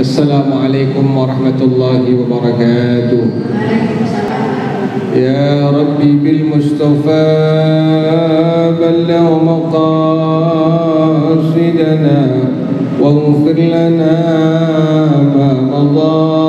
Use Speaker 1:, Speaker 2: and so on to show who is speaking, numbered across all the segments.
Speaker 1: السلام عليكم ورحمة الله وبركاته. يا ربي بالمستفى بلغ مقاصدنا واغفر لنا ما مضى.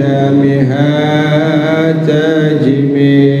Speaker 1: أيامها تجمي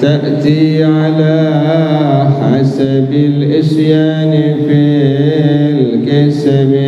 Speaker 1: تأتي على حسب الإسيان في الكسب.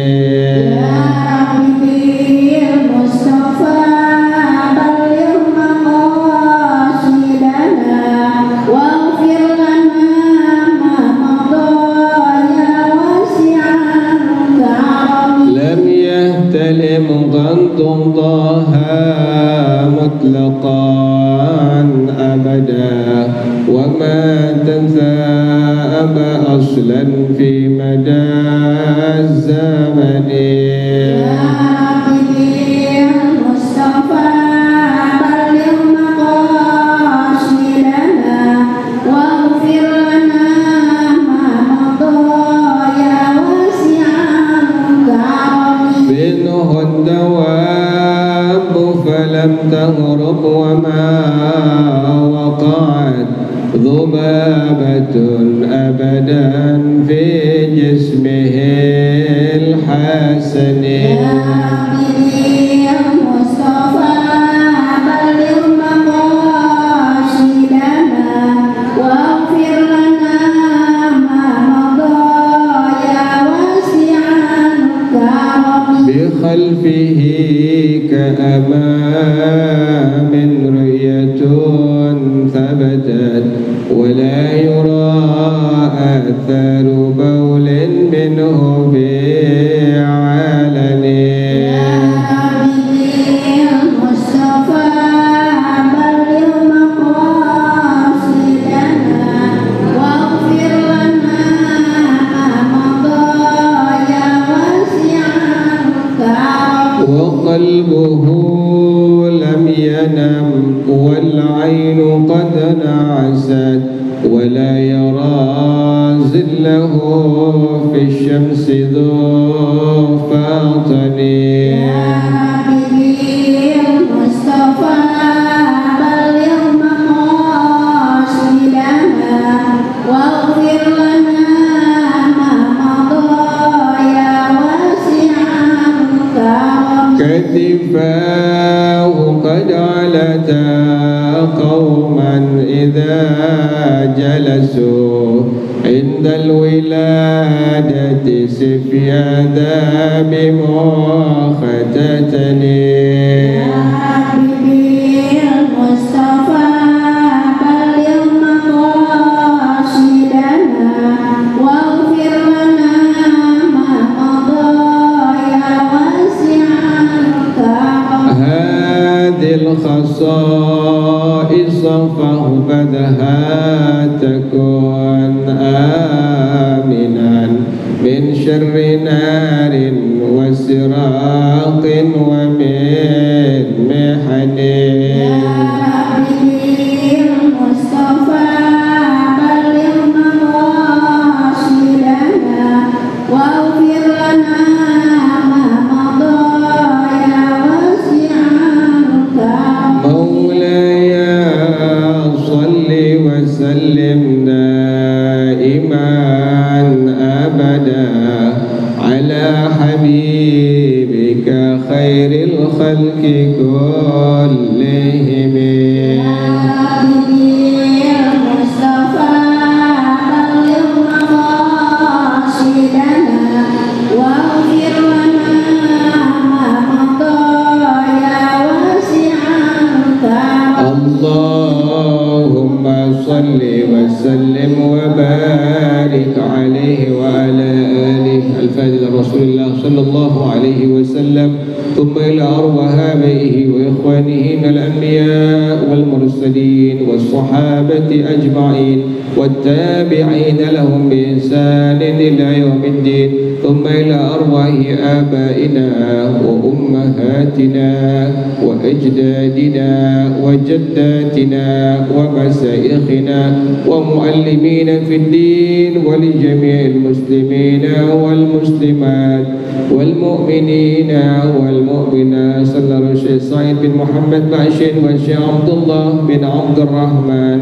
Speaker 1: صلى الله عليه وسلم. ثم إلى أرواح والصحابة أجمعين. والتابعين لهم بإحسان إلى يوم الدين ثم إلى أرواح آبائنا وأمهاتنا وأجدادنا وجداتنا ومشايخنا ومعلمين في الدين ولجميع المسلمين والمسلمات والمؤمنين والمؤمنات. صلى الله عليه سعيد بن محمد باشر والشيخ عبد الله بن عبد الرحمن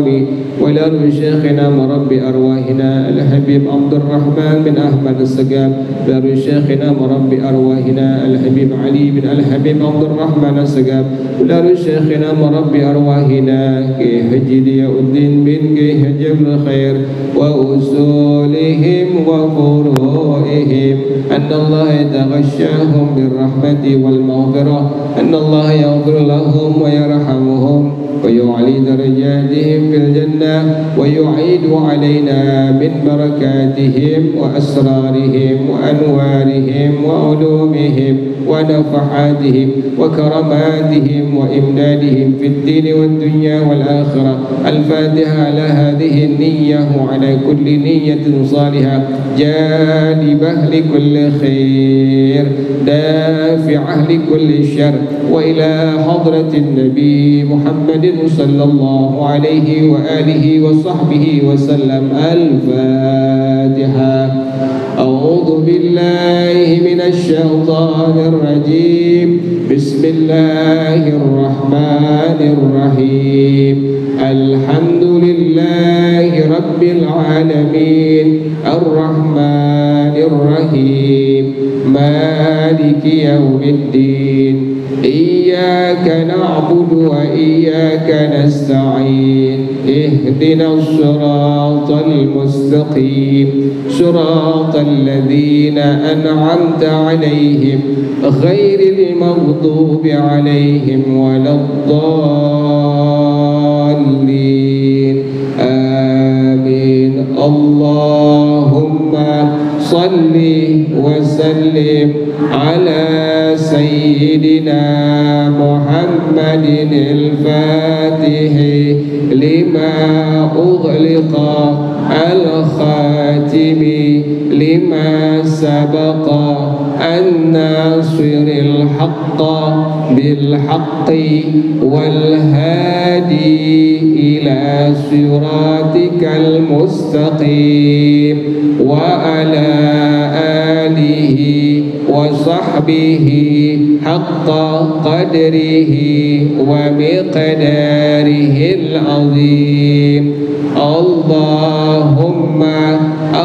Speaker 1: بافضل الحضرمي ولأرض شيخنا مربي أرواحنا الحبيب عبد الرحمن بن أحمد السقام. لأرض شيخنا مربي أرواحنا الحبيب علي بن الحبيب عبد الرحمن السقام. ولأرض شيخنا مربي أرواحنا كي حجي الدين بن كي حجب الخير. وأصولهم وفروعهم أن الله يتغشاهم بالرحمة والمغفرة. أن الله يغفر لهم ويرحمهم. ويعلي درجاتهم في الجنة ويعيد علينا من بركاتهم وأسرارهم وأنوارهم وعلومهم ونفحاتهم وكرماتهم وإمدادهم في الدين والدنيا والآخرة. الفاتحة على هذه النية وعلى كل نية صالحة. جالبة لكل خير دافعة لكل شر. وإلى حضرة النبي محمد صلى الله عليه وآله وصحبه وسلم الفاتحة. أعوذ بالله من الشيطان الرجيم. بسم الله الرحمن الرحيم. الحمد لله رب العالمين. الرحمن الرحيم. مالك يوم الدين. إياك نعبد وإياك نستعين. اهدنا الصراط المستقيم. صراط الذين أنعمت عليهم غير المغضوب عليهم ولا الضالين. آمين. اللهم صل وسلم على سيدنا محمد الفاتح لما أغلق الخاتم لما سبق الناصر الحق بالحق والهادي إلى صراطك المستقيم وعلى آله وصحبه حق قدره ومقداره العظيم. اللهم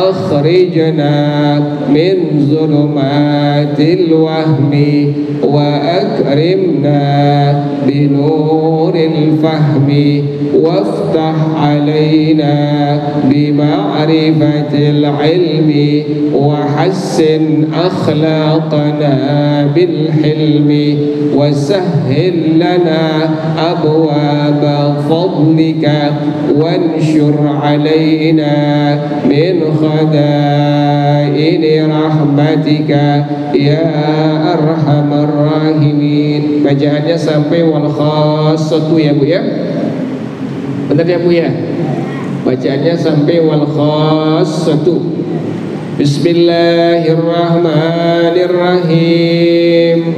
Speaker 1: أخرجنا من ظلمات الوهم وأكرمنا بنور الفهم وافتح علينا بمعرفة العلم وحسن أخلاقنا بالحلم وسهل لنا أبواب فضلك وانشر علينا من خزائن رحمتك يا أرحم الراحمين bacaannya sampai wal khassatu ya Bu ya benar ya Bu ya bacaannya sampai wal khassatu Bismillahirrahmanirrahim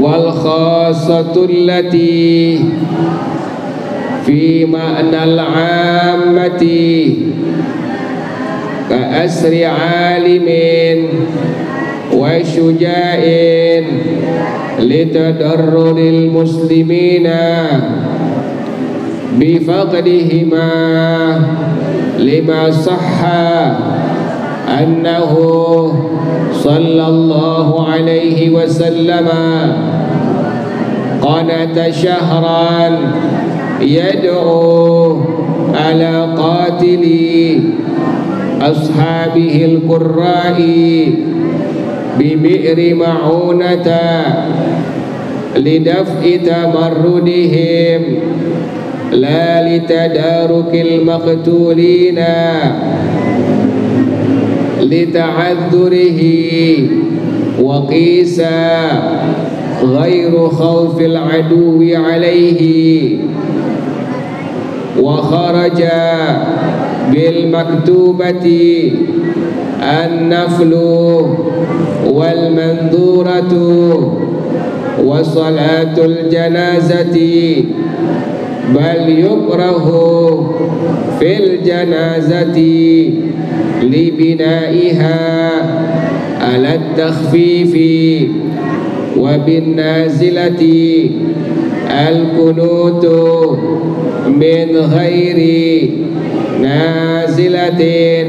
Speaker 1: wal khassatu allati fi ma'nal 'ammati ka asri 'alimin wa syuja'in litadarruril muslimina bifaqdihima lima sahha annahu sallallahu alaihi wasallam qanata shahran يدعو على قاتل أصحابه القراء ببئر معونة لدفع تمردهم لا لتدارك المقتولين لتعذره وقيسا غير خوف العدو عليه وخرج بالمكتوبة النفل والمنذورة وصلاة الجنازة بل يكره في الجنازة لبنائها على التخفيف وبالنازلة القنوت min khairi nazilatin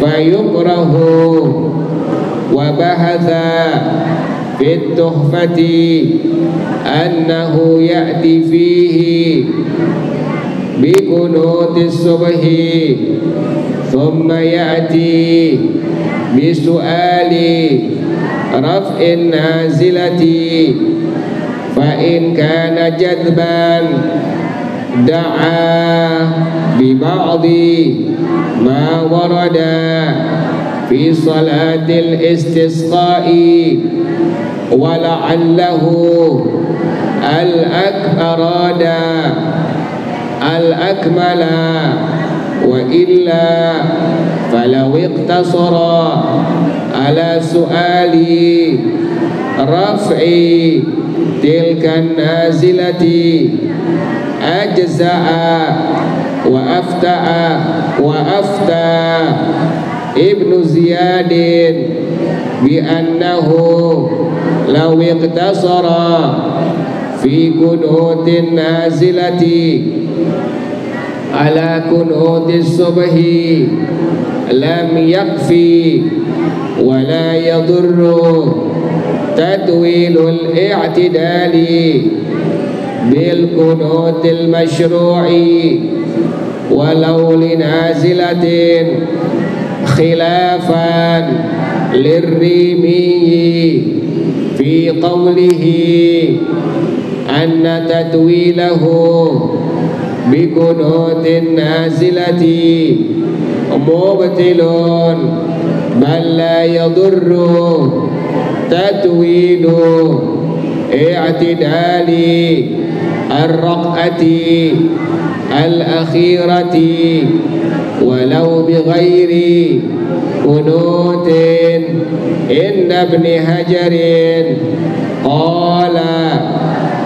Speaker 1: fayukrahu wa bahatha fit tuhfati annahu ya'ti fihi bi kunuti subhi thumma ya'ti bi su'ali raf'in nazilati fa in kana jadban دعا ببعض ما ورد في صلاة الاستسقاء ولعله الأك أراد الأكمل وإلا فلو اقتصر على سؤال رفع تلك النازلة أجزأ وأفتى وأفتى ابن زياد بأنه لو اقتصر في كنوت النازلة على كنوت الصبح لم يكفي ولا يضر تطويل الاعتدال. بالقنوت المشروع ولو لنازلة خلافا للريمي في قوله أن تتويله بقنوت النازلة مبتل بل لا يضر تتويل اعتدال الرقعة الأخيرة ولو بغير قنوت إن ابن هجر قال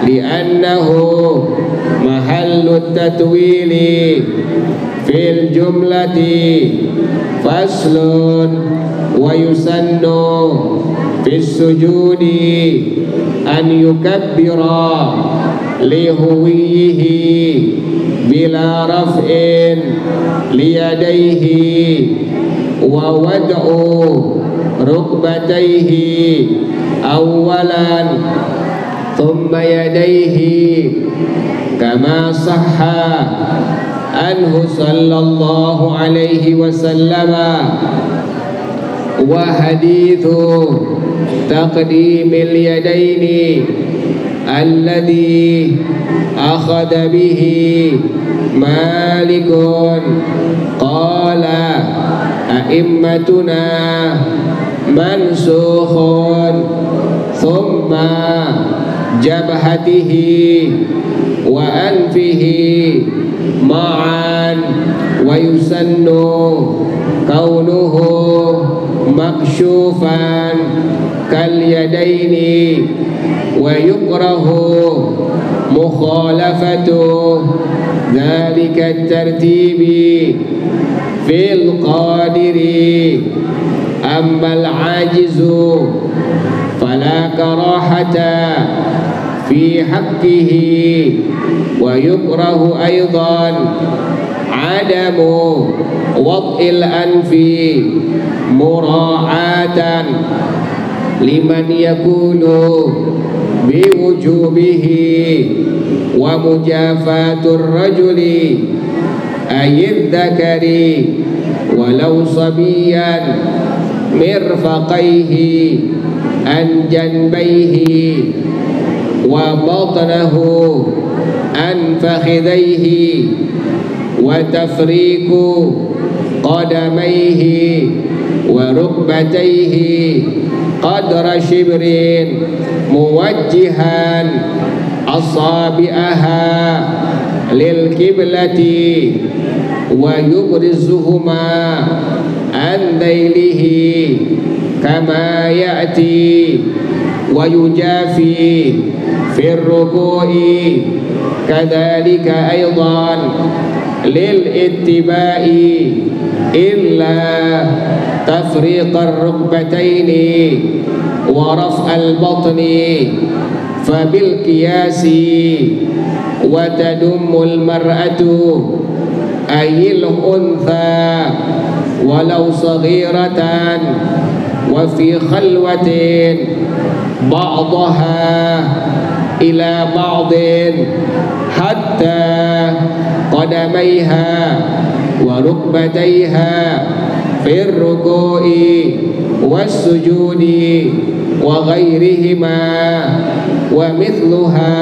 Speaker 1: لأنه محل التتويل في الجملة فصل ويسن في السجود أن يكبر. لهويه بلا رفع ليديه ووضع ركبتيه أولا ثم يديه كما صح عنه صلى الله عليه وسلم. وحديث تقديم اليدين الذي أخذ به مالك قال أئمتنا منسوخ ثم جبهته وأنفه معا ويسن كونه مكشوفا كاليدين ويكره مخالفة. ذلك الترتيب في القادر. أما العاجز فلا كراحة في حقه. ويكره أيضا عدم وضع الأنف مراعاة. liman yakulu biwujubihi wa mujafatur rajuli ayid dhakari walau sabiyan mirfaqaihi an janbaihi wa batnahu an fakhidaihi wa tafriku qadamaihi wa rukbataihi قدر شبر موجها أصابعها للكبلة ويبرزهما عن ذيله كما يأتي ويجافي في الركوع. كذلك أيضا للاتباع إلا تفريق الركبتين ورفع البطن فبالقياس وتدم المرأة أي الأنثى ولو صغيرة وفي خلوة بعضها إلى بعض حتى قدميها وركبتيها في الركوع والسجود وغيرهما ومثلها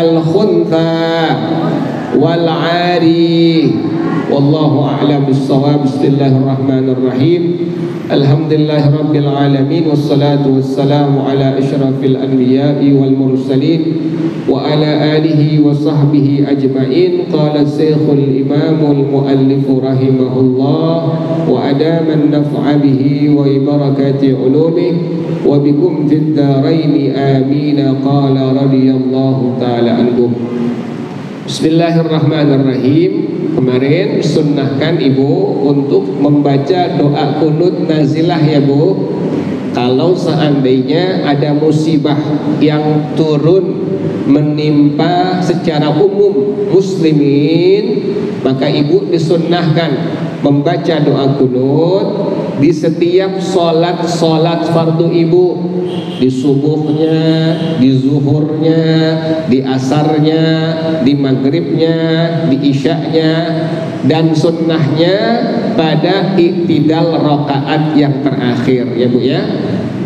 Speaker 1: الخنثى والعاري. والله أعلم بالصواب. بسم الله الرحمن الرحيم. الحمد لله رب العالمين والصلاة والسلام على أشرف الأنبياء والمرسلين وعلى آله وصحبه أجمعين قال الشيخ الإمام المؤلف رحمه الله وأدام النفع به وبركة علومه وبكم في الدارين آمين قال رضي الله تعالى عنكم Bismillahirrahmanirrahim Kemarin disunnahkan ibu untuk membaca doa kunut nazilah ya bu Kalau seandainya ada musibah yang turun menimpa secara umum muslimin Maka ibu disunnahkan membaca doa kunut di setiap sholat sholat fardu ibu. Di subuhnya, di zuhurnya, di asarnya, di maghribnya, di isyaknya. Dan sunnahnya pada iktidal rokaat yang terakhir ya bu ya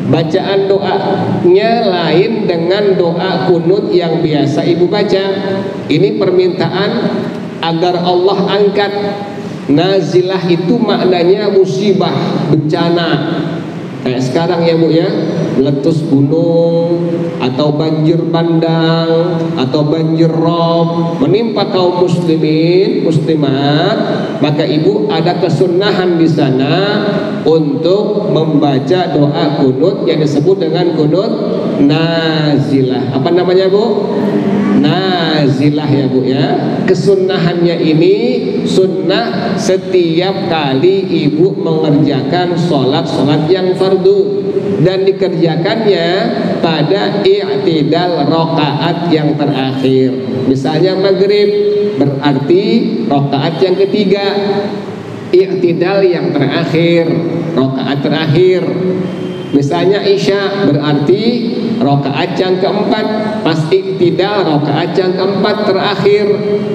Speaker 1: bacaan doanya lain dengan doa kunut yang biasa ibu baca. Ini permintaan agar Allah angkat. Nazilah itu maknanya musibah bencana. Kayak sekarang ya bu ya meletus gunung atau banjir bandang atau banjir rob menimpa kaum muslimin muslimat maka ibu ada kesunahan di sana untuk membaca doa kunut yang disebut dengan kunut nazilah. Apa namanya bu? Nazilah ya bu ya. Kesunahannya ini sunnah setiap kali ibu mengerjakan sholat-sholat yang fardu dan dikerjakannya pada i'tidal rokaat yang terakhir. Misalnya maghrib berarti rokaat yang ketiga. I'tidal yang terakhir rokaat terakhir. Misalnya isya berarti rokaat yang keempat. Pas iktidal rokaat yang keempat terakhir.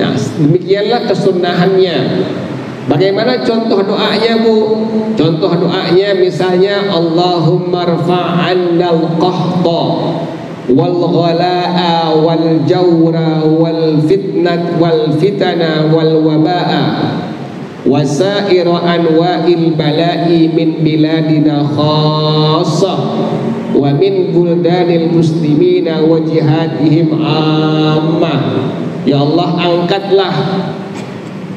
Speaker 1: Nah demikianlah kesunahannya Bagaimana contoh doanya bu? Contoh doanya misalnya Allahumma rfa'annal qahta wal ghala'a wal jawra wal fitnat wal fitana wal waba'a wasair anwa'il bala'i min biladina khassah wa min buldanil muslimina wa jihadihim ya Allah angkatlah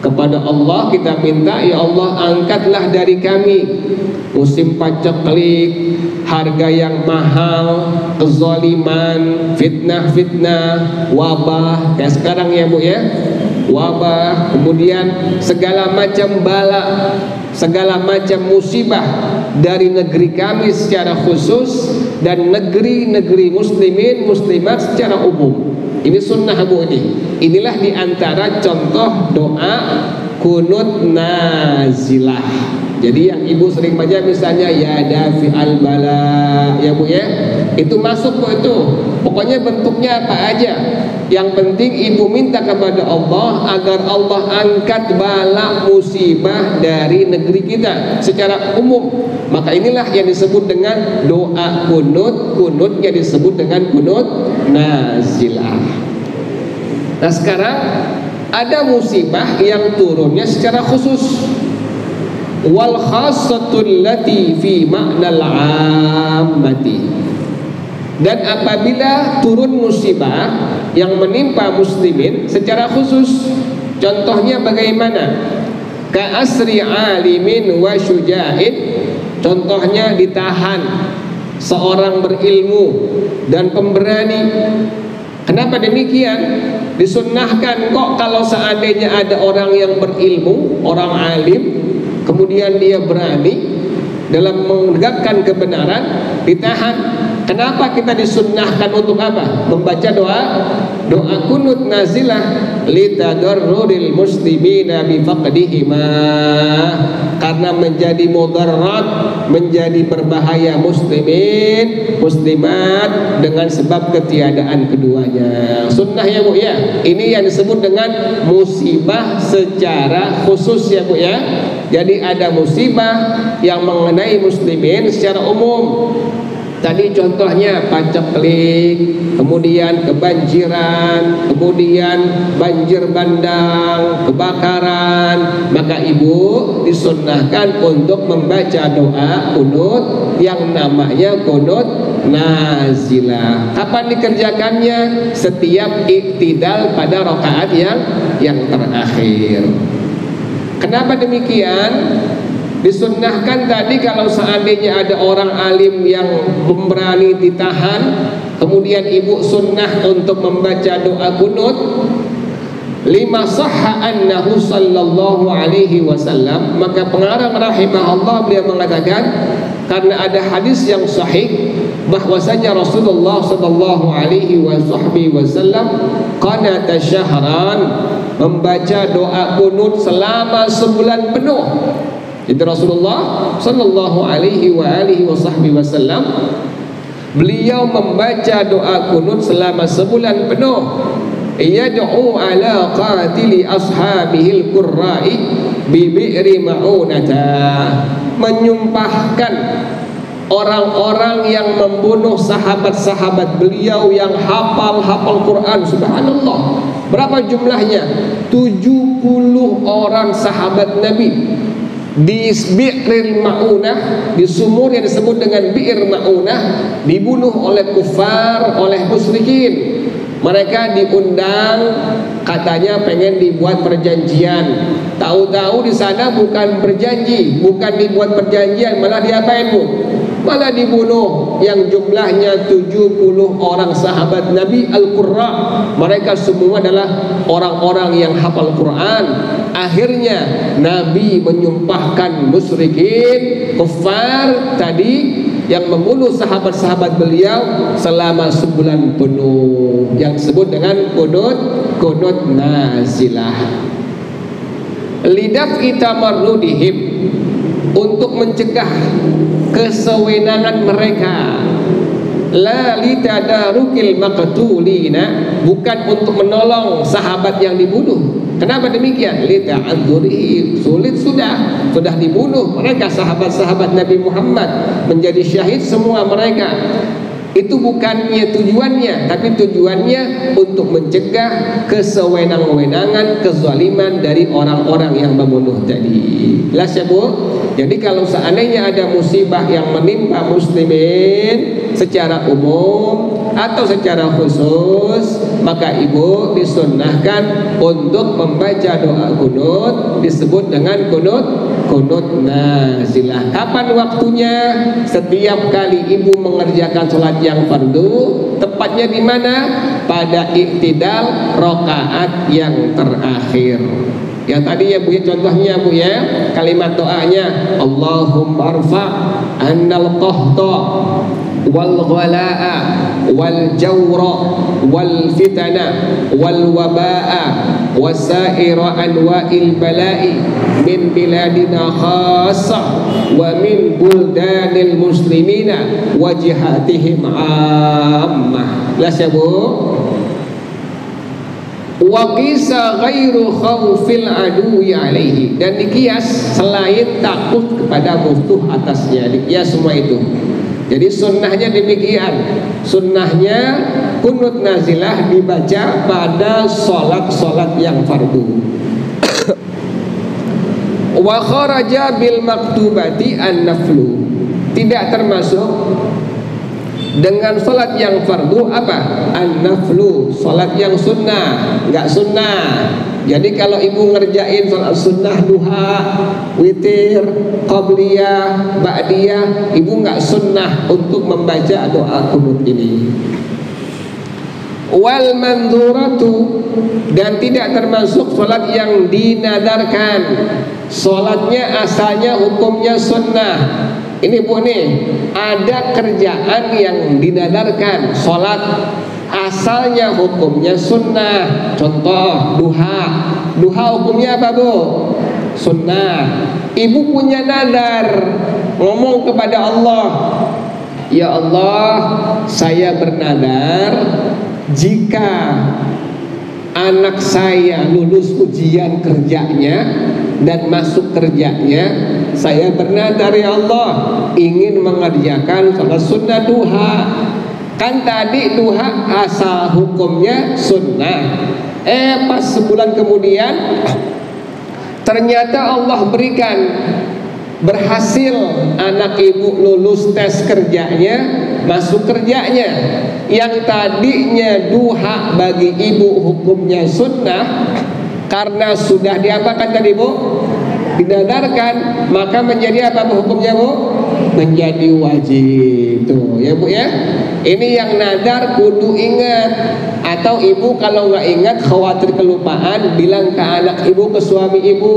Speaker 1: kepada Allah kita minta ya Allah angkatlah dari kami. Musim paceklik harga yang mahal kezaliman fitnah-fitnah wabah. Kayak sekarang ya Bu ya. Wabah kemudian segala macam bala segala macam musibah dari negeri kami secara khusus dan negeri-negeri muslimin muslimat secara umum ini sunnah ini. Inilah di antara contoh doa kunut nazilah. Jadi yang ibu sering baca misalnya ya dafi al bala ya bu ya itu masuk bu itu. Pokoknya bentuknya apa aja. Yang penting ibu minta kepada Allah agar Allah angkat bala musibah dari negeri kita secara umum. Maka inilah yang disebut dengan doa kunut, kunut yang disebut dengan kunut nazilah. Nah sekarang ada musibah yang turunnya secara khusus wal khassatul lati fi ma'nal ammati dan apabila turun musibah yang menimpa muslimin secara khusus. Contohnya bagaimana? Ka asri alimin wa syuja'in contohnya ditahan seorang berilmu dan pemberani. Kenapa demikian? Disunnahkan kok kalau seandainya ada orang yang berilmu orang alim kemudian dia berani dalam menegakkan kebenaran ditahan Kenapa kita disunnahkan untuk apa? Membaca doa? Doa kunut nazilah litadarruril muslimina bi faqdihima karena menjadi mudarat menjadi berbahaya muslimin muslimat dengan sebab ketiadaan keduanya. Sunnah ya bu ya? Ini yang disebut dengan musibah secara khusus ya bu ya? Jadi ada musibah yang mengenai muslimin secara umum Tadi contohnya paceklik, kemudian kebanjiran, kemudian banjir bandang, kebakaran. Maka ibu disunnahkan untuk membaca doa kunut yang namanya kunut nazilah. Kapan dikerjakannya? Setiap iktidal pada rokaat yang yang terakhir. Kenapa demikian? Disunnahkan tadi kalau seandainya ada orang alim yang memberani ditahan Kemudian ibu sunnah untuk membaca doa kunut Lima sahha annahu sallallahu alaihi wasallam Maka pengarang rahimahullah beliau mengatakan Karena ada hadis yang sahih bahwasanya Rasulullah sallallahu alaihi wasallam qanata syahran membaca doa kunut selama sebulan penuh Jadi Rasulullah sallallahu alaihi wa alihi wasallam beliau membaca doa kunut selama sebulan penuh. Yad'u ala qatili ashabihil qurra'i bi bi'ri ma'unata. Menyumpahkan orang-orang yang membunuh sahabat-sahabat beliau yang hafal-hafal Quran subhanallah berapa jumlahnya 70 orang sahabat Nabi di Bi'ril Ma'unah di sumur yang disebut dengan Bi'ir Ma'unah dibunuh oleh kufar oleh musyrikin. Mereka diundang katanya pengen dibuat perjanjian. Tahu-tahu di sana bukan berjanji bukan dibuat perjanjian malah diapain bu? Malah dibunuh. Yang jumlahnya 70 orang sahabat Nabi Al-Qurra. Mereka semua adalah orang-orang yang hafal Quran akhirnya Nabi menyumpahkan musyrikin kufar tadi yang membunuh sahabat-sahabat beliau selama sebulan penuh yang disebut dengan kunut kunut nazilah. Lidaf kita marudihim untuk mencegah kesewenangan mereka. La litadarukil maqtulina bukan untuk menolong sahabat yang dibunuh kenapa demikian? Lita'adzurihi sulit sudah. Sudah dibunuh mereka sahabat-sahabat Nabi Muhammad. Menjadi syahid semua mereka. Itu bukannya tujuannya tapi tujuannya untuk mencegah kesewenang-wenangan kezaliman dari orang-orang yang membunuh tadi. Jelas ya bu? Jadi kalau seandainya ada musibah yang menimpa muslimin secara umum atau secara khusus maka ibu disunnahkan untuk membaca doa kunut disebut dengan kunut kunut nazilah. Kapan waktunya? Setiap kali ibu mengerjakan sholat yang fardu tepatnya di mana? Pada iktidal rokaat yang terakhir. Yang tadi ya Bu ya contohnya Bu ya. Kalimat doanya Allahumma arfa annal qahta wal ghalaa wal jawra wal fitana wal wabaa wasaira anwa'il bala'i min biladina khassa wa min buldanil muslimina wa jihatihim ya Bu wa ghairu khawfil dan dikias selain takut kepada musuh atasnya. Dikias semua itu jadi sunnahnya demikian. Sunnahnya kunut nazilah dibaca pada sholat-sholat yang fardu. Wa kharaja bil maktubati an naflu tidak termasuk dengan sholat yang fardu apa? An-naflu Sholat yang sunnah. Nggak sunnah. Jadi kalau ibu ngerjain sholat sunnah duha Witir Qabliyah Ba'diyah Ibu nggak sunnah untuk membaca doa kunut ini. Wal manduratu Dan tidak termasuk sholat yang dinadarkan. Sholatnya asalnya hukumnya sunnah ini bu nih. Ada kerjaan yang dinadarkan. Sholat. Asalnya hukumnya sunnah. Contoh duha. Duha hukumnya apa bu? Sunnah. Ibu punya nadar. Ngomong kepada Allah. Ya Allah saya bernadar jika anak saya lulus ujian kerjanya dan masuk kerjanya saya bernadar ya Allah ingin mengerjakan salat sunnah duha. Kan tadi duha asal hukumnya sunnah. Eh pas sebulan kemudian ternyata Allah berikan berhasil anak ibu lulus tes kerjanya masuk kerjanya. Yang tadinya duha bagi ibu hukumnya sunnah karena sudah diapakan tadi bu dinadarkan maka menjadi apa hukumnya bu? Menjadi wajib. Tuh ya bu ya. Ini yang nadar kudu ingat. Atau ibu kalau nggak ingat khawatir kelupaan bilang ke anak ibu ke suami ibu.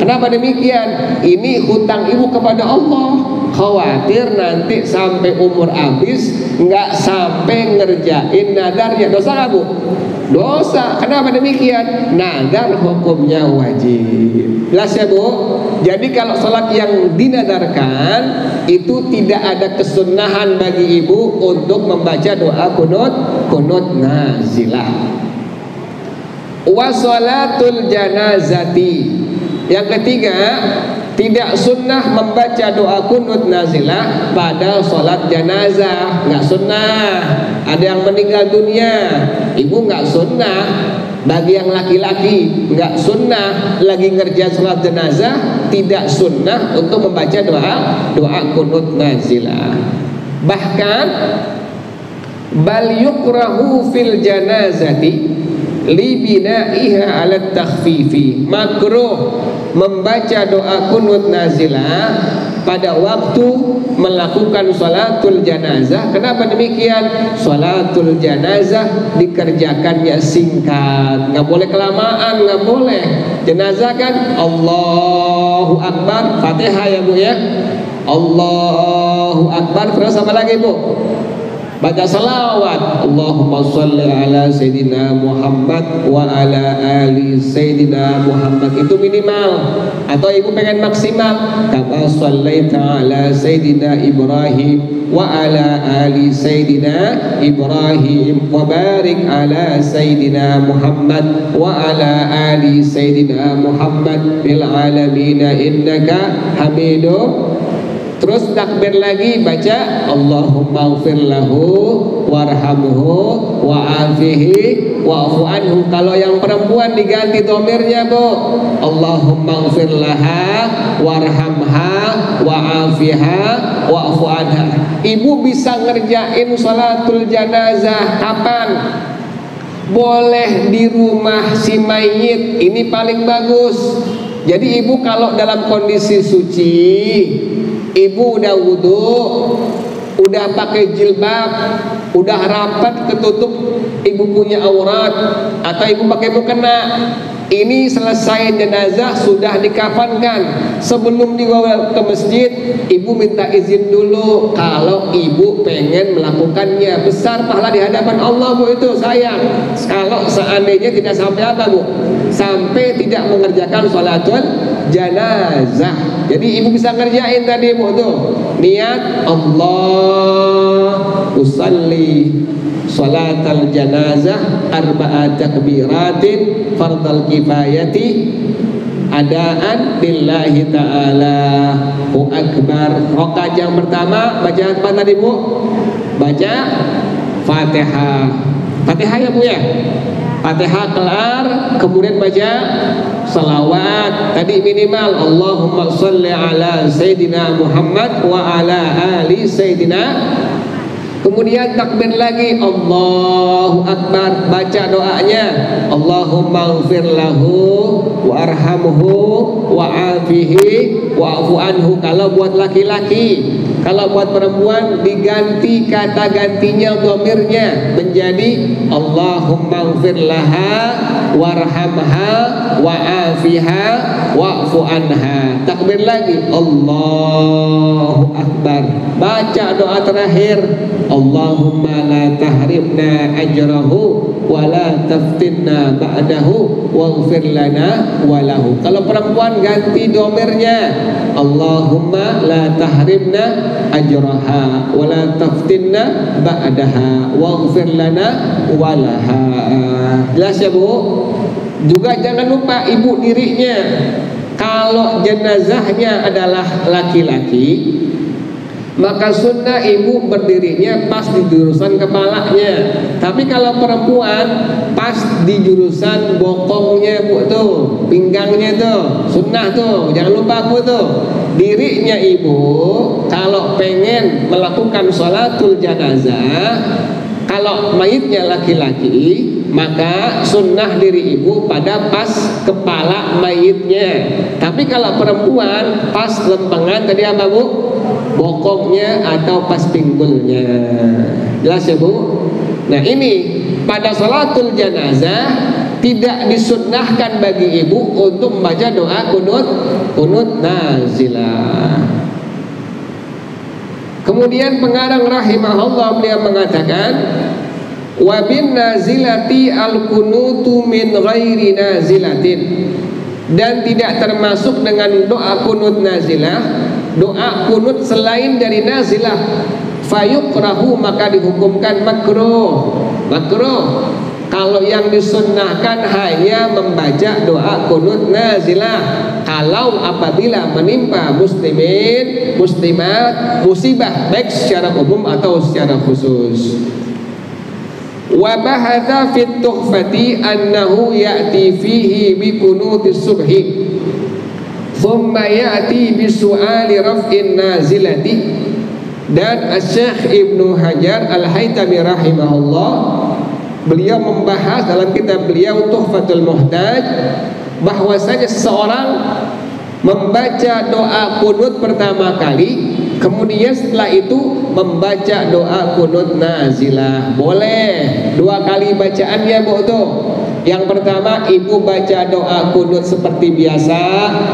Speaker 1: Kenapa demikian? Ini hutang ibu kepada Allah khawatir nanti sampai umur habis nggak sampai ngerjain nadarnya. Dosa nggak bu? Dosa. Kenapa demikian? Nadar hukumnya wajib. Jelas ya bu? Jadi kalau sholat yang dinadarkan itu tidak ada kesunahan bagi ibu untuk membaca doa kunut kunut nazilah. Wasolatul janazati. Yang ketiga tidak sunnah membaca doa kunut nazilah pada sholat jenazah. Nggak sunnah. Ada yang meninggal dunia. Ibu nggak sunnah. Bagi yang laki-laki nggak sunnah lagi ngerjain sholat jenazah. Tidak sunnah untuk membaca doa doa kunut nazilah. Bahkan bal yukrahu fil janazati libinaiha ala takhfifi. Makruh membaca doa kunut nazilah pada waktu melakukan salatul janazah. Kenapa demikian? Salatul janazah dikerjakannya singkat. Nggak boleh kelamaan nggak boleh. Jenazah kan Allahu Akbar. Fatihah ya Bu ya? Allahu Akbar. Terus apa lagi Bu baca salawat Allahumma salli ala Sayyidina Muhammad wa ala ali Sayyidina Muhammad. Itu minimal. Atau ibu pengen maksimal. Kama sallaita ala Sayyidina Ibrahim wa ala ali Sayyidina Ibrahim. Wa barik ala Sayyidina Muhammad wa ala ali Sayyidina Muhammad. Bil alamin innaka hamidum Terus takbir lagi baca Allahumma lahu warhamhu wa'afihi wa'fu anhu. Kalau yang perempuan diganti domirnya bu Allahumma laha warhamha wa'afiha wa'fu anha. Ibu bisa ngerjain salatul janazah kapan? Boleh di rumah si mayit Ini paling bagus Jadi ibu kalau dalam kondisi suci Ibu udah wudhu Udah pakai jilbab Udah rapat ketutup Ibu punya aurat Atau ibu pakai mukena. Ini selesai jenazah sudah dikafankan. Sebelum dibawa ke masjid ibu minta izin dulu. Kalau ibu pengen melakukannya besar pahala di hadapan Allah bu itu sayang. Kalau seandainya tidak sampai apa bu? Sampai tidak mengerjakan sholatul janazah jadi ibu bisa ngerjain tadi bu tuh. Niat Allah usalli salatal janazah arba'at takbiratin fardal kifayati adaan lillahi ta'ala. Hu akbar. Rokat yang pertama baca apa tadi bu? Baca fatihah. Fatihah ya bu ya fatihah kelar kemudian baca salawat tadi minimal Allahumma salli ala Sayyidina Muhammad wa ala ali Sayyidina. Kemudian takbir lagi Allahu Akbar Baca doanya. Allahumma ghafir lahu Warhamhu Wa'afihi Wa'afu anhu. Kalau buat laki-laki Kalau buat perempuan Diganti kata gantinya domirnya Menjadi Allahumma laha Warhamha Wa'afiha Wa'fu anha Takbir lagi Allahu Akbar Baca doa terakhir Allahumma la tahrimna ajrahu wa la taftinna ba'dahu waghfir lana walahu. Kalau perempuan ganti domirnya Allahumma la tahrimna ajraha wa taftinna ba'daha waghfir lana walaha. Jelas ya Bu? Juga jangan lupa ibu dirinya kalau jenazahnya adalah laki-laki maka sunnah ibu berdirinya pas di jurusan kepalanya tapi kalau perempuan pas di jurusan bokongnya bu tuh pinggangnya tuh sunnah tuh jangan lupa bu tuh dirinya ibu kalau pengen melakukan sholatul janazah kalau mayitnya laki-laki maka sunnah diri ibu pada pas kepala mayitnya. Tapi kalau perempuan pas lempengan tadi apa bu? Bokongnya atau pas pinggulnya. Jelas ya bu? Nah ini pada sholatul janazah tidak disunnahkan bagi ibu untuk membaca doa kunut kunut nazilah Kemudian pengarang rahimahullah beliau mengatakan wa bin nazilati al kunutu min ghairi nazilatin. Dan tidak termasuk dengan doa kunut nazilah doa kunut selain dari nazilah. Fayukrahu maka dihukumkan makruh. Makruh kalau yang disunnahkan hanya membaca doa kunut nazilah. Kalau apabila menimpa muslimin muslimat musibah baik secara umum atau secara khusus. Wa bahatha fit tuhfati annahu ya'ti fihi bi kunutis subhi. Thumma ya'ti bi su'ali raf'in nazilati. Dan Syekh Ibnu Hajar Al-Haytami rahimahullah beliau membahas dalam kitab beliau Tuhfatul Muhtaj bahwasanya seseorang membaca doa kunut pertama kali kemudian setelah itu membaca doa kunut nazilah. Boleh. Dua kali bacaannya bu tuh yang pertama ibu baca doa kunut seperti biasa.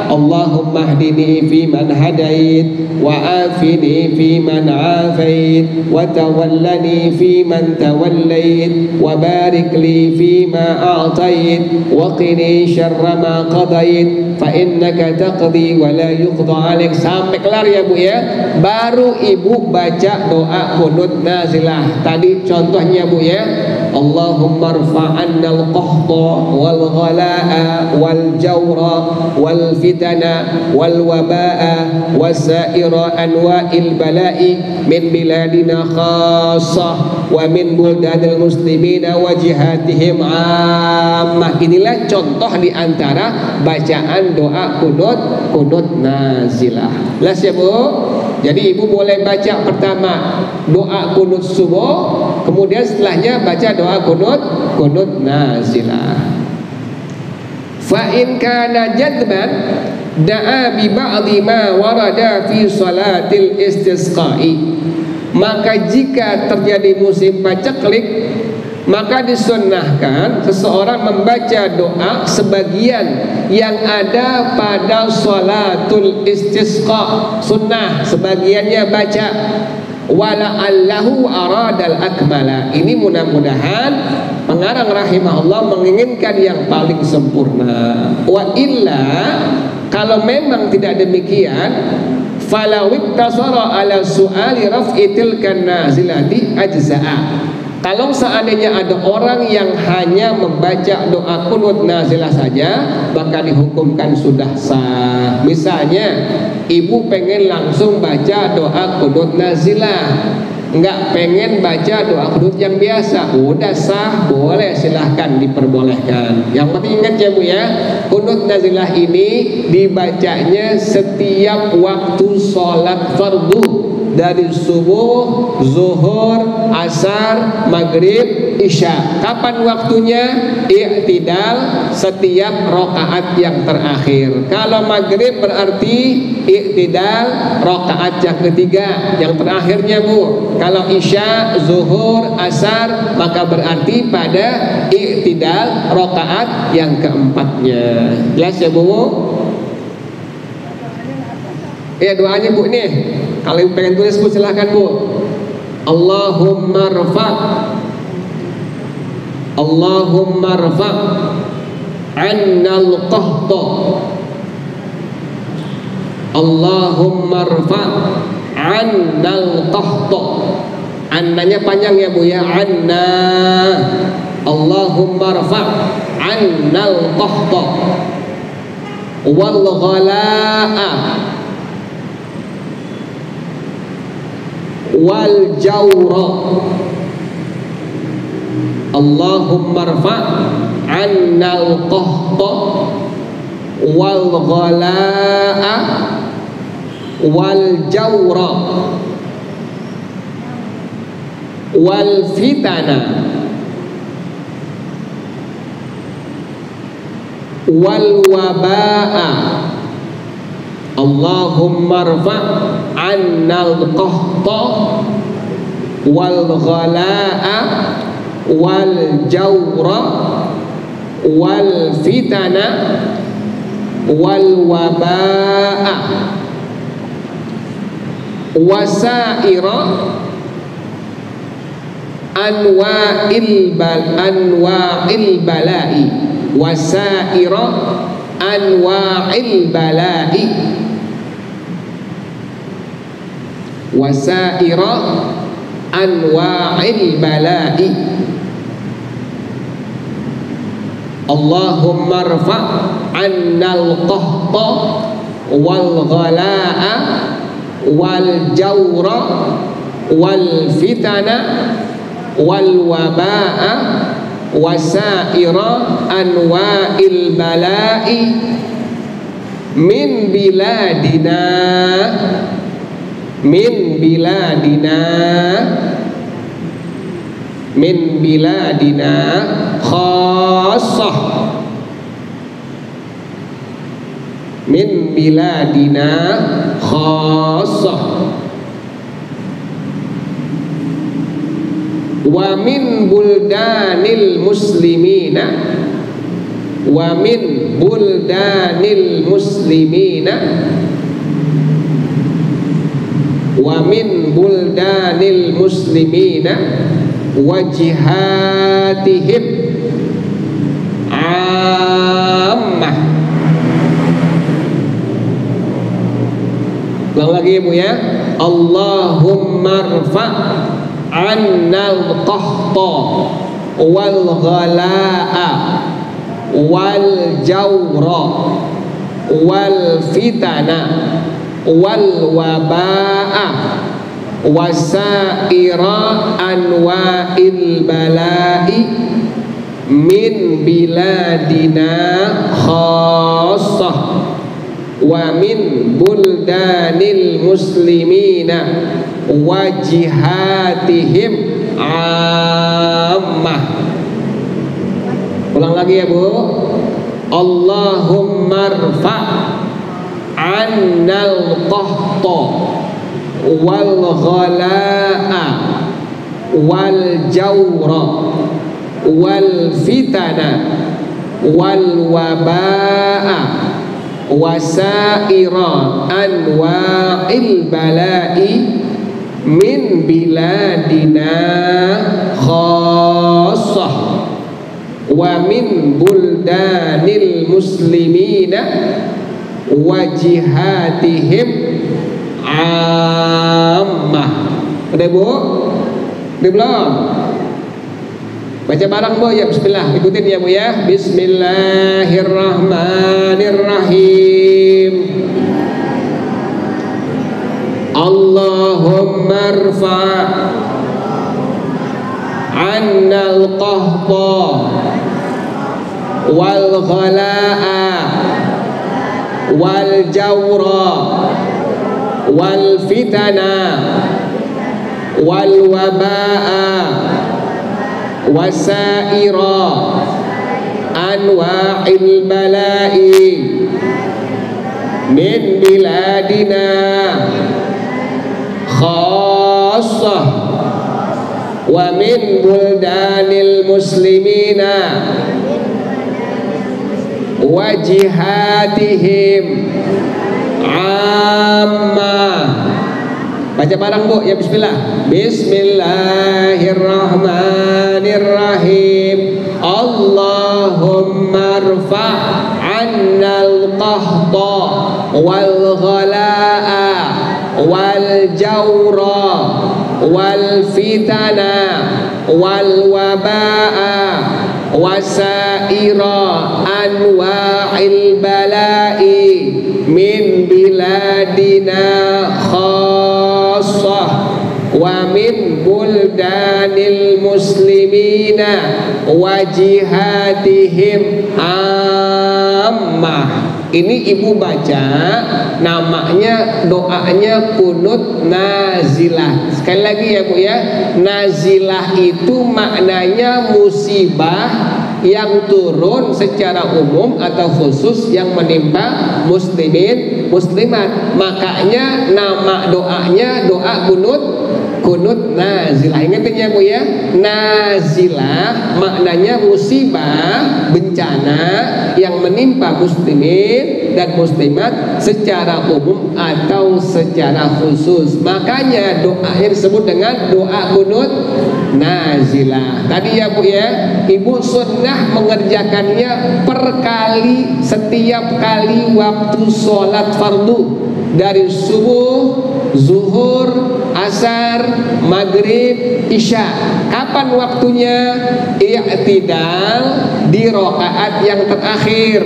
Speaker 1: Allahumma hdini fi man hadait wa afini fi man afait wa tawallani fi man tawallait wa barik li fi ma a'tait wa qini syarra ma qadait fa innaka taqdi wa la yuqda alaik sampai kelar ya Bu ya. Baru ibu baca doa kunut nazilah. Tadi contohnya Bu ya Allahumma rfa'anna al-qahta wal-ghala'a wal-jawra wal-fitana wal-waba'a wasaira anwa'il bala'i min biladina khassah wa min buldanil muslimina wa jihatihim ammah inilah contoh di antara bacaan doa kunut kunut nazilah. Las ya jadi ibu boleh baca pertama doa kunut subuh, kemudian setelahnya baca doa kunut kunut nazilah. Fa in kana jadban da'a bi ba'dhi ma warada fi salatil istisqa'i. Maka jika terjadi musim paceklik maka disunnahkan seseorang membaca doa sebagian yang ada pada sholatul istisqa sunnah. Sebagiannya baca wala allahu aradal akmala. Ini mudah-mudahan pengarang rahimahullah menginginkan yang paling sempurna. Wa illa kalau memang tidak demikian falawik tasara ala su'ali raf'i tilkan nazilati ajza'a kalau seandainya ada orang yang hanya membaca doa kunut nazilah saja, maka dihukumkan sudah sah. Misalnya, ibu pengen langsung baca doa kunut nazilah, enggak pengen baca doa kunut yang biasa, udah sah, boleh silahkan diperbolehkan. Yang penting ingat ya bu ya, kunut nazilah ini dibacanya setiap waktu sholat fardu dari subuh, zuhur, asar, maghrib, isya. Kapan waktunya? I'tidal setiap rokaat yang terakhir. Kalau maghrib berarti i'tidal rokaat yang ketiga, yang terakhirnya bu. Kalau isya, zuhur, asar, maka berarti pada i'tidal rokaat yang keempatnya. Jelas ya bu? Ya doanya bu nih. Kalau pengen tulis bu silahkan bu. Allahumma rfa Allahumma rfa annal qahta. Allahumma rfa annal qahta. Annanya panjang ya bu ya. Anna. Allahumma rfa annal qahta. Wal ghala'a wal jawra Allahumma rfa annal qahta wal ghalaa wal jawra wal fitana wal wabaa Allahumma rfa annal qahta wal ghalaa wal jawra wal fitana wal wabaa wasaira anwa'il bal anwa'il bala'i wasaira anwa'il bala'i wasaira anwa'il bala'i Allahumma rfa' annal qahta wal ghala'a wal jawra wal fitana wal waba'a wasaira anwa'il bala'i min min biladina. Min biladina khassah min biladina khassah wa min buldanil muslimina. Wa min buldanil muslimina wa min buldanil muslimina wa jihatihim ammah. Ulang lagi ibu ya. Allahumma rfa' annal qahta wal ghalaa wal jawra wal fitana wal wabaa wasaira anwa'il bala'i min biladina khassah wa min buldanil muslimina wa jihatihim ammah. Ulang lagi ya bu. Allahumma rfa annal qahta wal ghalaa wal jawra wal fitana wal wabaa wasaira anwa'il bala'i min biladina khassah wa min buldanil muslimina wa jihatihim ammah. Udah bu? udah belum? Baca bareng bu. Ya Bismillah. Ikutin ya bu ya. Bismillahirrahmanirrahim. Allahumma rfa' anna al-qahta wal ghala'a wal jawra wal fitana wal waba'a wasaira anwa'il bala'i min biladina khassah wa min buldanil muslimina wa jihatihim amma. Baca bareng bu. Ya bismillah. Bismillahirrahmanirrahim. Allahumma rfa' annal qahta wal ghalaa wal jawra wal fitana wal wabaa muslimina wa jihatihim ammah. Ini ibu baca namanya doanya kunut nazilah. Sekali lagi ya bu ya. Nazilah itu maknanya musibah yang turun secara umum atau khusus yang menimpa muslimin muslimat. Makanya nama doanya doa kunut kunut nazilah. Ingetin ya bu ya? Nazilah maknanya musibah bencana yang menimpa muslimin dan muslimat secara umum atau secara khusus. Makanya doa yang disebut dengan doa kunut nazilah. Tadi ya Bu ya, Ibu sunnah mengerjakannya per kali setiap kali waktu sholat fardu dari subuh, zuhur, asar, maghrib, isya. Kapan waktunya? I'tidal di rokaat yang terakhir.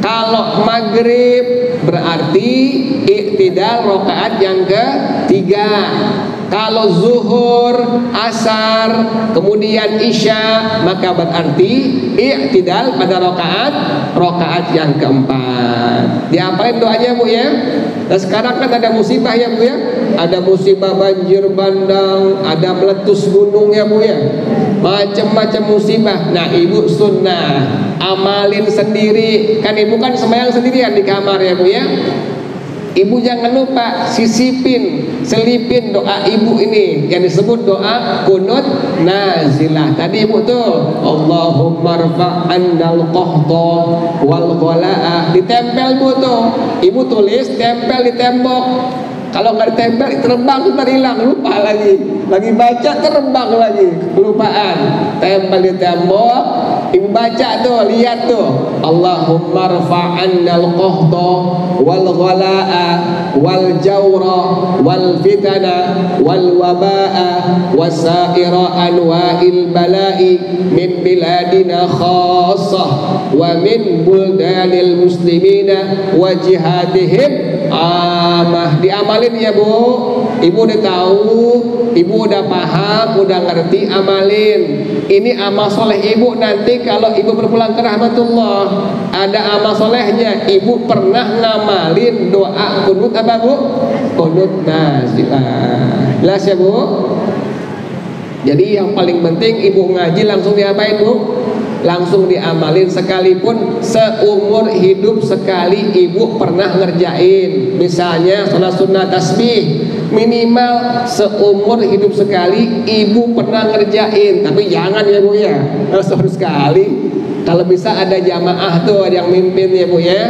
Speaker 1: Kalau maghrib berarti i'tidal rokaat yang ketiga. Kalau zuhur, asar, kemudian isya, maka berarti i'tidal pada rokaat rokaat yang keempat. Diapain doanya bu ya? Nah sekarang kan ada musibah ya bu ya? Ada musibah banjir bandang, ada meletus gunung ya bu ya? Macam-macam musibah. Nah ibu sunnah amalin sendiri. Kan ibu kan sembahyang sendirian di kamar ya bu ya? Ibu jangan lupa sisipin, selipin doa ibu ini yang disebut doa kunut nazilah. Tadi ibu tuh Allahumma rfa'annal qahta wal ghalaa ditempel bu tuh. Ibu tulis tempel di tembok. Kalau nggak ditempel terbang ntar hilang lupa lagi. Lagi baca terbang lagi kelupaan. Tempel di tembok Ibu baca tuh, lihat tuh. Allahumma rfa'annal qahta wal ghalaa wal jawra wal fitana wal wabaa wasaira anwa'il bala'i min biladina khassah wa min buldanil muslimina wa jihadihim amah diamalin ya Bu. Ibu udah tahu Ibu udah paham udah ngerti amalin. Ini amal soleh ibu nanti kalau ibu berpulang ke rahmatullah. Ada amal solehnya ibu pernah ngamalin doa kunut apa bu? Kunut nazilah. Jelas ya bu? Jadi yang paling penting ibu ngaji langsung diapain bu langsung diamalin sekalipun seumur hidup sekali ibu pernah ngerjain. Misalnya sholat sunnah tasbih minimal seumur hidup sekali ibu pernah ngerjain. Tapi jangan ya bu ya. Seumur sekali. Kalau bisa ada jamaah tuh yang mimpin ya bu ya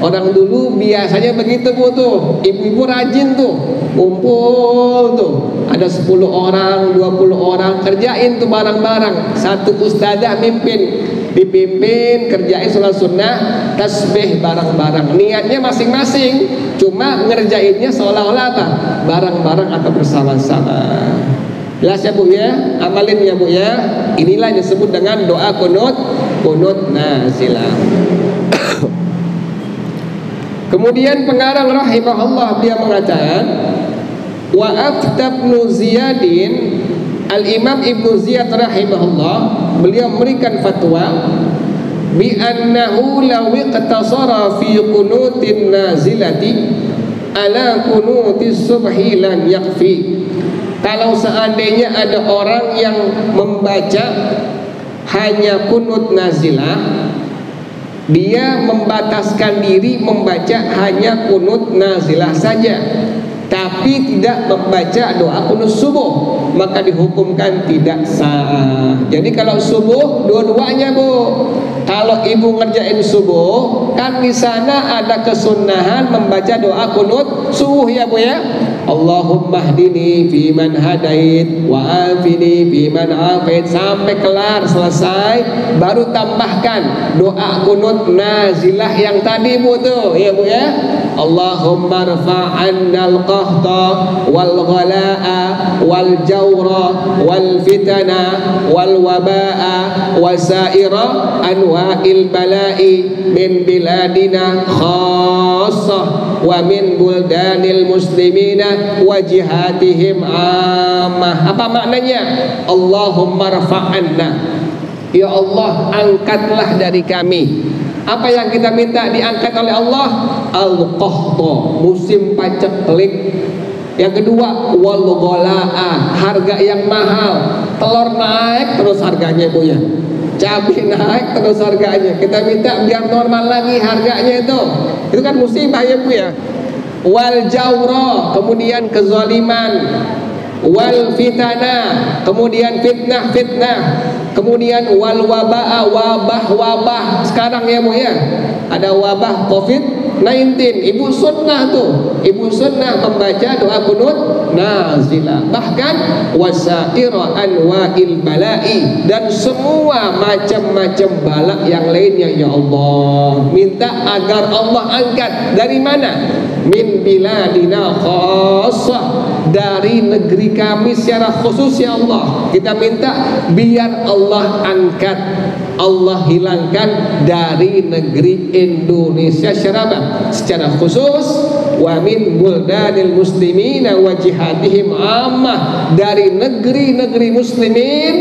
Speaker 1: orang dulu biasanya begitu bu tuh. Ibu-ibu rajin tuh. Kumpul tuh. Ada 10 orang 20 orang kerjain tuh barang-barang. Satu ustazah mimpin. Dipimpin kerjain sholat sunnah tasbih barang-barang. Niatnya masing-masing. Cuma ngerjainnya seolah-olah apa? Barang-barang atau bersama-sama jelas ya bu ya? Amalin ya bu ya? Inilah yang disebut dengan doa kunut. Kunut. Nazilah kemudian pengarang rahimahullah dia mengatakan wa aftabnu ziyadin Al-Imam Ibnu Ziyad rahimahullah beliau memberikan fatwa bi annahu law iqtasara fi qunutin nazilati ala qunutis subhi lam yakfi. Kalau seandainya ada orang yang membaca hanya kunut nazilah dia membataskan diri membaca hanya kunut nazilah saja tapi tidak membaca doa kunut subuh maka dihukumkan tidak sah. Jadi kalau subuh dua-duanya Bu. Kalau ibu ngerjain subuh kan di sana ada kesunahan membaca doa kunut subuh ya Bu ya. Allahumma hdini fi man hadait wa afini fi man afait. Sampai kelar selesai baru tambahkan doa kunut nazilah yang tadi Bu tuh. Ya Bu ya Allahumma rfa'anna al-qahta wal ghalaa wal jawra wal fitana wal wabaa wasaira anwa'il bala'i min biladina khassah wa min buldanil muslimina wa apa maknanya? Allahumma rfa'anna ya Allah angkatlah dari kami apa yang kita minta diangkat oleh Allah? Al-qahta musim paceklik yang kedua wal harga yang mahal. Telur naik terus harganya bu ya. Cabai naik terus harganya. Kita minta biar normal lagi harganya itu. Itu kan musibah ya bu ya. Wal jawra kemudian kezaliman. Wal fitana kemudian fitnah fitnah kemudian wal wabaa wabah wabah. Sekarang ya bu ya. Ada wabah covid COVID-19 Ibu sunnah tuh. Ibu sunnah membaca doa kunut nazilah Bahkan wasaira anwa'il bala'i. Dan semua macam-macam balak yang lainnya ya Allah. Minta agar Allah angkat. Dari mana? Min biladina khasah. Dari negeri kami secara khusus ya Allah. Kita minta biar Allah angkat Allah hilangkan dari negeri Indonesia secara secara khusus. Wa min buldanil muslimina wa jihadihim ammah. Dari negeri-negeri muslimin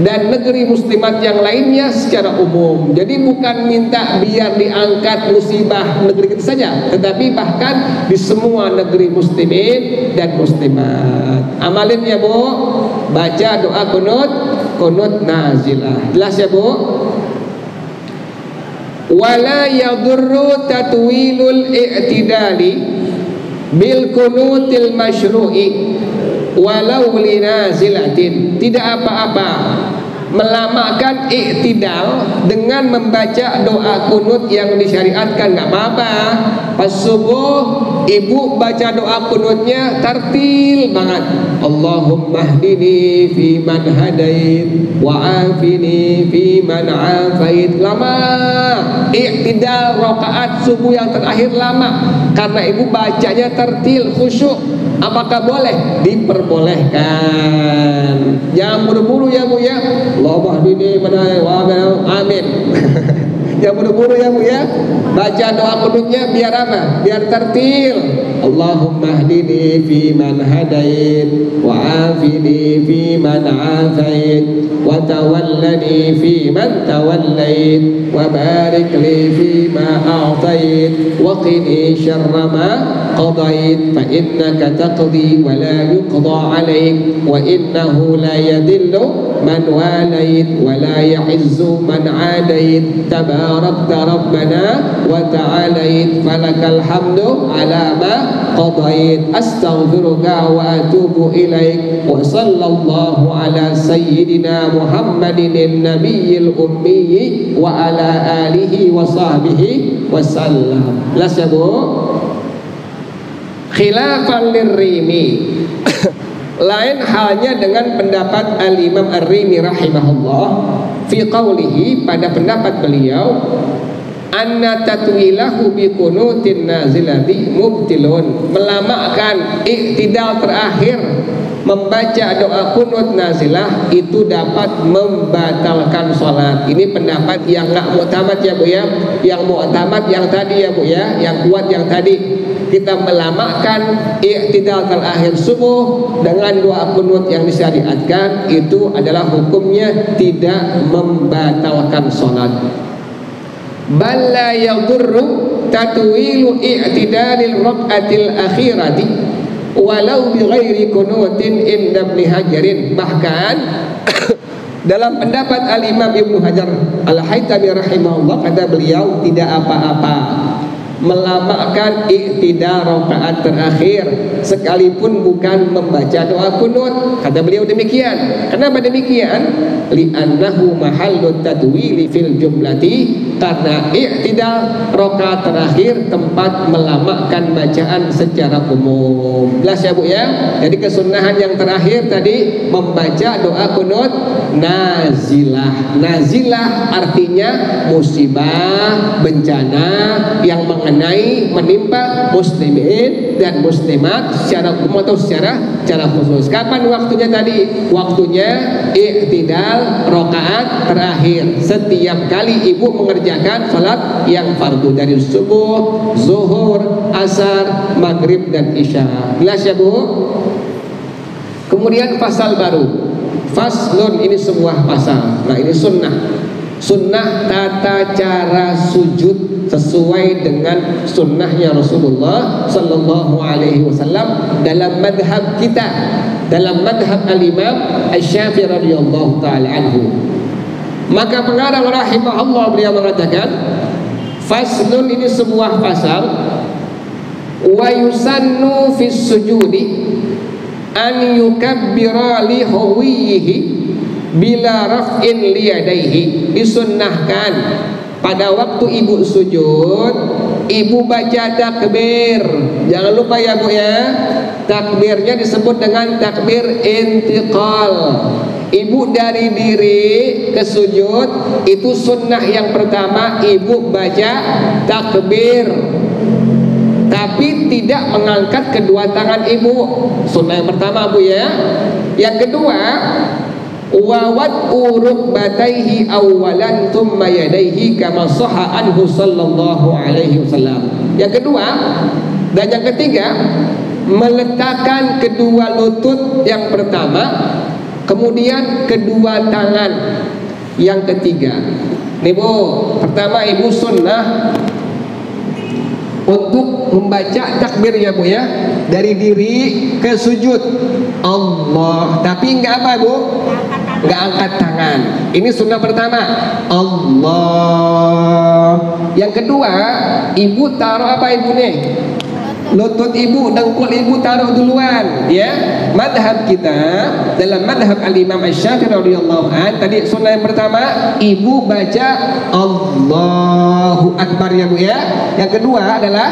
Speaker 1: dan negeri muslimat yang lainnya secara umum. Jadi bukan minta biar diangkat musibah negeri kita saja, tetapi bahkan di semua negeri muslimin dan muslimat. Amalin ya Bu. Baca doa kunut kunut nazilah. Jelas ya Bu? Wala yadurru tatwilul i'tidali bil kunutil masyru'i walau linazilatin. Tidak apa-apa. Melamakan iktidal dengan membaca doa kunut yang disyariatkan. Nggak apa-apa. Pas subuh ibu baca doa kunutnya tartil banget. Allahumma hdini fi man hadait wa afini fi man afait. Lama. Iktidal rokaat subuh yang terakhir lama. Karena ibu bacanya tertil khusyuk apakah boleh diperbolehkan jangan buru-buru ya bu ya hdini mana wa amin. Jangan buru-buru ya Bu ya. Baca doa kunutnya biar apa? Biar tertil. اللهم اهدني فيمن هديت وعافني فيمن عافيت وتولني فيمن توليت وبارك لي فيما أعطيت وقني شر ما قضيت فإنك تقضي ولا يقضى عليك وإنه لا يذل من واليت ولا يعز من عاديت تباركت ربنا وتعاليت فلك الحمد على ما قضيت أستغفرك wa atubu وصلى الله على سيدنا محمد النبي الأمي وعلى آله وصحبه وسلم لا سبو للريمي lain halnya dengan pendapat Al-Imam Ar-Rimi rahimahullah. Fi qawlihi pada pendapat beliau anna tatwilahu bi kunutin nazilati mubtilun. Melamakan iktidal terakhir membaca doa kunut nazilah itu dapat membatalkan sholat. Ini pendapat yang nggak tamat ya bu ya. Yang tamat yang tadi ya bu ya. Yang kuat yang tadi. Kita melamakan i'tidal terakhir subuh dengan doa kunut yang disyariatkan itu adalah hukumnya tidak membatalkan sholat balla yadurru tatwilu i'tidalil rak'atil akhirati walau bighairi kunutin inda ibn hajarin. Bahkan dalam pendapat al-imam ibnu hajar al-haytami rahimahullah kata beliau tidak apa-apa melamakan iktidal rakaat terakhir sekalipun bukan membaca doa kunut. Kata beliau demikian. Kenapa demikian? Li'annahu mahallut tadwili fil jumlati karena iktidal rakaat terakhir tempat melamakan bacaan secara umum jelas ya Bu ya jadi kesunahan yang terakhir tadi membaca doa kunut nazilah nazilah artinya musibah bencana yang mengenai menimpa muslimin dan muslimat secara umum atau secara secara khusus. Kapan waktunya tadi? Waktunya i'tidal rokaat terakhir. Setiap kali ibu mengerjakan salat yang fardu dari subuh, zuhur, asar, maghrib dan isya. Jelas ya Bu? Kemudian pasal baru. Faslun ini sebuah pasal. Nah ini sunnah. Sunnah tata cara sujud sesuai dengan sunnahnya Rasulullah Sallallahu Alaihi Wasallam dalam madhab kita dalam madhab al-imam Al-Syafi'i radhiyallahu taala anhu maka pengarang rahimahullah beliau mengatakan faslun ini sebuah pasal wa yusannu fi sujudi an yukabbira li huwihi bila raf'in liyadaihi disunnahkan pada waktu ibu sujud ibu baca takbir. Jangan lupa ya Bu ya. Takbirnya disebut dengan takbir intiqal. Ibu dari diri ke sujud itu sunnah yang pertama ibu baca takbir. Tapi tidak mengangkat kedua tangan ibu. Sunnah yang pertama bu ya. Yang kedua wawat uruk bataihi awalan thumma yadaihi kama sahha anhu sallallahu alaihi wasallam. Yang kedua dan yang ketiga meletakkan kedua lutut yang pertama kemudian kedua tangan. Yang ketiga. Nih bu pertama ibu sunnah. Untuk membaca takbir ya Bu ya. Dari diri ke sujud. Allah. Tapi enggak apa Bu? Enggak angkat tangan. Ini sunnah pertama. Allah. Yang kedua ibu taruh apa ibu nih lutut ibu dengkul ibu taruh duluan ya. Madhab kita dalam madhab al-imam asy-syafi'i radhiyallahu an tadi sunnah yang pertama ibu baca Allahu akbar ya Bu ya. Yang kedua adalah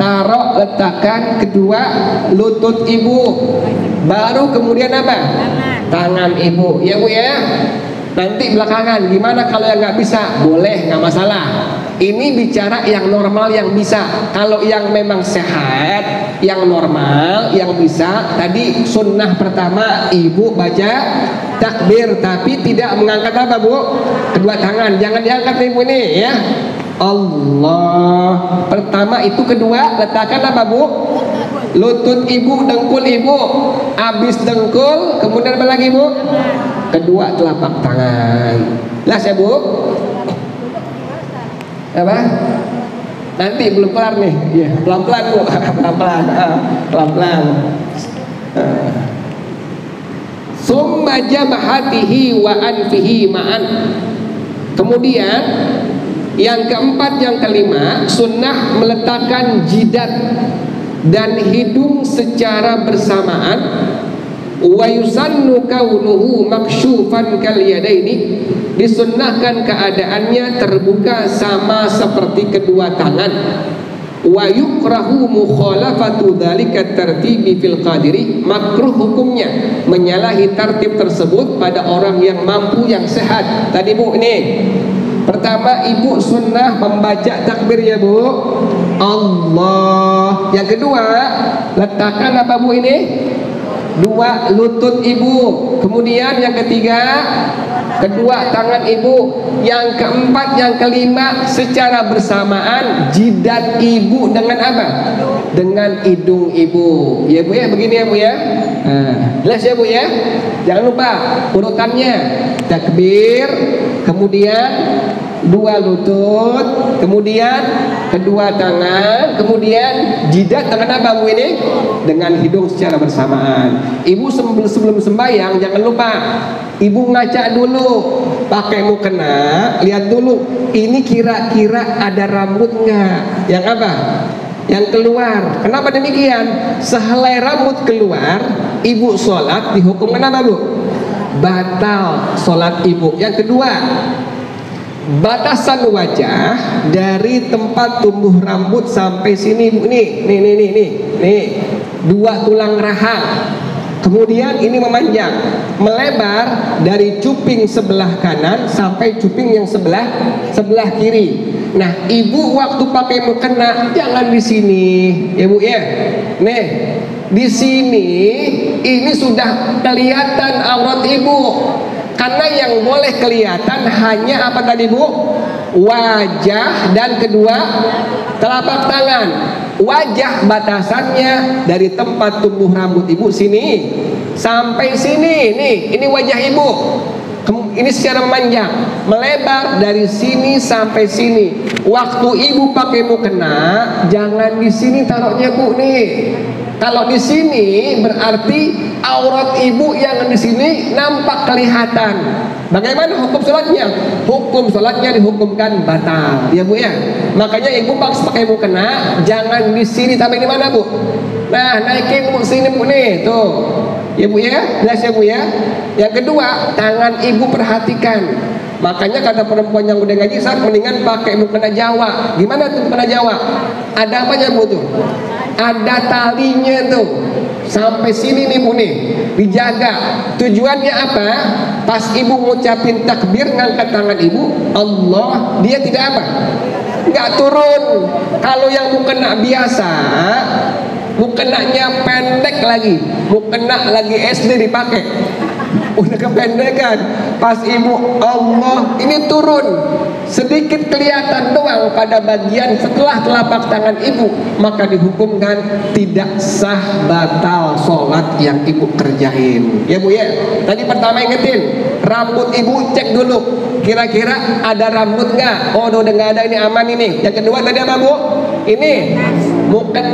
Speaker 1: taruh letakkan kedua lutut ibu. Baru kemudian apa? Tangan. Ibu ya Bu ya. Nanti belakangan gimana kalau yang nggak bisa? Boleh nggak masalah ini bicara yang normal yang bisa. Kalau yang memang sehat yang normal yang bisa tadi sunnah pertama ibu baca takbir tapi tidak mengangkat apa bu? Kedua tangan. Jangan diangkat ibu ini ya. Allah. Pertama itu kedua letakkan apa bu? Lutut ibu dengkul ibu. Habis dengkul kemudian apa lagi bu? Kedua telapak tangan. Lah saya bu apa? Nanti belum kelar nih. Ya pelan pelan bu. Pelan pelan pelan pelan summa jamahatihi wa anfihi ma'an. Kemudian yang keempat yang kelima sunnah meletakkan jidat dan hidung secara bersamaan wa yusannu kaunuhu maksyufan kal yadaini. Disunnahkan keadaannya terbuka sama seperti kedua tangan. Wa yukrahu mukhalafatu dzalika tartibi fil qadiri. Makruh hukumnya menyalahi tertib tersebut pada orang yang mampu yang sehat. Tadi Bu ini. Pertama ibu sunnah membaca takbir ya Bu. Allah. Yang kedua letakkan apa Bu ini dua lutut ibu. Kemudian yang ketiga kedua tangan ibu. Yang keempat yang kelima secara bersamaan jidat ibu dengan apa? Dengan hidung ibu. Ya bu ya? Begini ya bu ya? Nah, ya bu ya? Jangan lupa urutannya. Takbir kemudian dua lutut, kemudian kedua tangan, kemudian jidat dengan apa bu ini? Dengan hidung secara bersamaan. Ibu sebelum sebelum sembahyang jangan lupa ibu ngaca dulu pakai mukena, lihat dulu ini kira-kira ada rambut nggak? Yang apa? Yang keluar. Kenapa demikian? Sehelai rambut keluar, ibu sholat dihukum kenapa bu? Batal sholat ibu. Yang kedua, batasan wajah dari tempat tumbuh rambut sampai sini. Bu nih nih nih nih nih nih dua tulang rahang. Kemudian ini memanjang melebar dari cuping sebelah kanan sampai cuping yang sebelah sebelah kiri. Nah ibu waktu pakai mukena jangan di sini. Ya bu ya. Nih di sini ini sudah kelihatan aurat ibu karena yang boleh kelihatan hanya apa tadi Bu? Wajah dan kedua telapak tangan. Wajah batasannya dari tempat tumbuh rambut ibu sini sampai sini. Nih, ini wajah ibu. Ini secara memanjang, melebar dari sini sampai sini. Waktu ibu pakai mukena, jangan di sini taruhnya bu nih. Kalau di sini berarti aurat ibu yang di sini nampak kelihatan. Bagaimana hukum sholatnya? Hukum sholatnya dihukumkan batal, ya bu ya. Makanya ibu pas pakai mukena, jangan di sini sampai di mana bu? Nah naikin bu sini bu nih, tuh. Ya bu ya, jelas ya bu ya. Yang kedua, tangan ibu perhatikan. Makanya kata perempuan yang udah ngaji saat mendingan pakai mukena Jawa. Gimana tuh mukena Jawa? Ada apanya bu tuh? Ada talinya tuh. Sampai sini nih bu nih, dijaga. Tujuannya apa? Pas ibu ngucapin takbir ngangkat tangan ibu, Allah dia tidak apa? Nggak turun. Kalau yang mukena biasa, mukenanya pendek lagi, mukena lagi SD dipakai udah kependekan. Pas ibu Allah ini turun. Sedikit kelihatan doang pada bagian setelah telapak tangan ibu. Maka dihukumkan tidak sah batal sholat yang ibu kerjain. Ya bu ya. Tadi pertama ingetin rambut ibu cek dulu. Kira-kira ada rambut nggak? Oh udah nggak ada ini aman ini. Yang kedua tadi apa bu? Ini. Mungkin